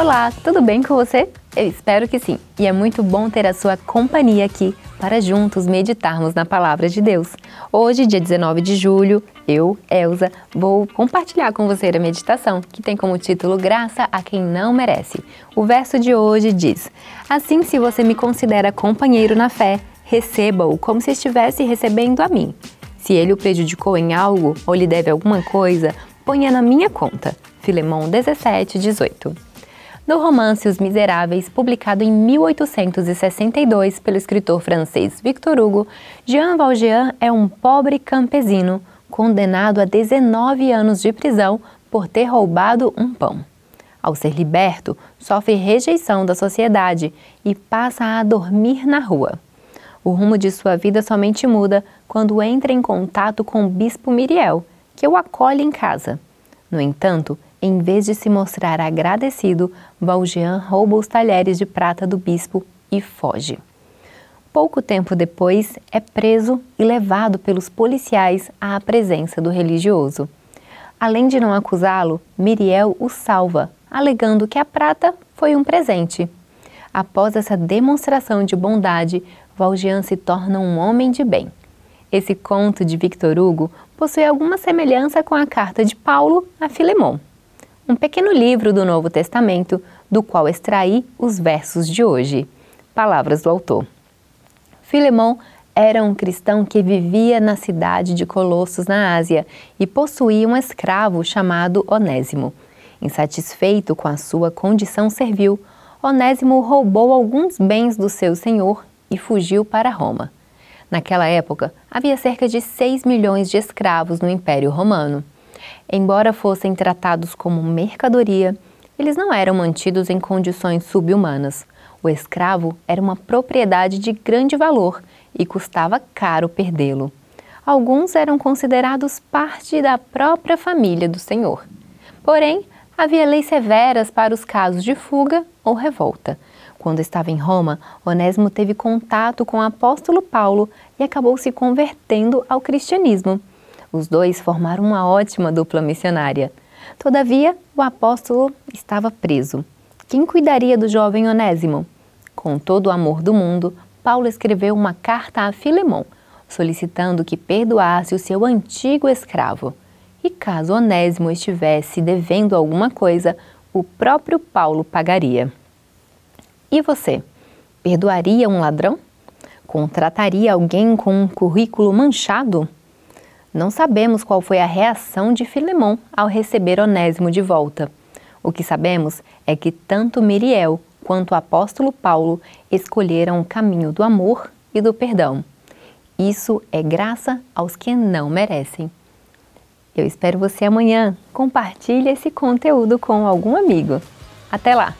Olá, tudo bem com você? Eu espero que sim. E é muito bom ter a sua companhia aqui para juntos meditarmos na palavra de Deus. Hoje, dia 19 de julho, eu, Elza, vou compartilhar com você a meditação, que tem como título Graça a quem não merece. O verso de hoje diz: Assim, se você me considera companheiro na fé, receba-o como se estivesse recebendo a mim. Se ele o prejudicou em algo ou lhe deve alguma coisa, ponha na minha conta. Filemão 17, 18 no romance Os Miseráveis, publicado em 1862 pelo escritor francês Victor Hugo, Jean Valjean é um pobre campesino condenado a 19 anos de prisão por ter roubado um pão. Ao ser liberto, sofre rejeição da sociedade e passa a dormir na rua. O rumo de sua vida somente muda quando entra em contato com o bispo Miriel, que o acolhe em casa. No entanto, em vez de se mostrar agradecido, Valjean rouba os talheres de prata do bispo e foge. Pouco tempo depois, é preso e levado pelos policiais à presença do religioso. Além de não acusá-lo, Miriel o salva, alegando que a prata foi um presente. Após essa demonstração de bondade, Valjean se torna um homem de bem. Esse conto de Victor Hugo possui alguma semelhança com a carta de Paulo a Filemon um pequeno livro do Novo Testamento, do qual extraí os versos de hoje. Palavras do autor. Filemão era um cristão que vivia na cidade de Colossos, na Ásia, e possuía um escravo chamado Onésimo. Insatisfeito com a sua condição servil, Onésimo roubou alguns bens do seu senhor e fugiu para Roma. Naquela época, havia cerca de 6 milhões de escravos no Império Romano. Embora fossem tratados como mercadoria, eles não eram mantidos em condições subhumanas. O escravo era uma propriedade de grande valor e custava caro perdê-lo. Alguns eram considerados parte da própria família do senhor. Porém, havia leis severas para os casos de fuga ou revolta. Quando estava em Roma, Onésimo teve contato com o apóstolo Paulo e acabou se convertendo ao cristianismo. Os dois formaram uma ótima dupla missionária. Todavia, o apóstolo estava preso. Quem cuidaria do jovem Onésimo? Com todo o amor do mundo, Paulo escreveu uma carta a Filemão, solicitando que perdoasse o seu antigo escravo. E caso Onésimo estivesse devendo alguma coisa, o próprio Paulo pagaria. E você? Perdoaria um ladrão? Contrataria alguém com um currículo manchado? Não sabemos qual foi a reação de Filemão ao receber Onésimo de volta. O que sabemos é que tanto Miriel quanto o apóstolo Paulo escolheram o caminho do amor e do perdão. Isso é graça aos que não merecem. Eu espero você amanhã. Compartilhe esse conteúdo com algum amigo. Até lá!